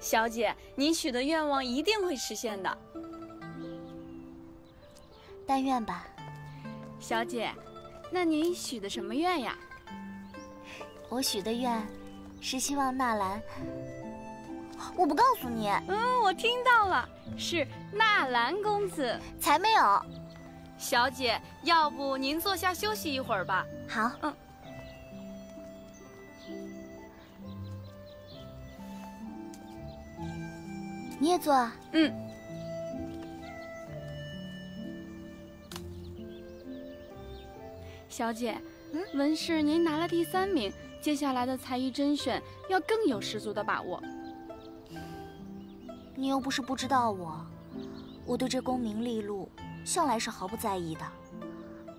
小姐，您许的愿望一定会实现的。但愿吧。小姐，那您许的什么愿呀？我许的愿是希望纳兰……我不告诉你。嗯，我听到了，是纳兰公子。才没有。小姐，要不您坐下休息一会儿吧。好。嗯。你也坐。嗯。小姐，嗯，文氏您拿了第三名，接下来的才艺甄选要更有十足的把握。你又不是不知道我，我对这功名利禄向来是毫不在意的。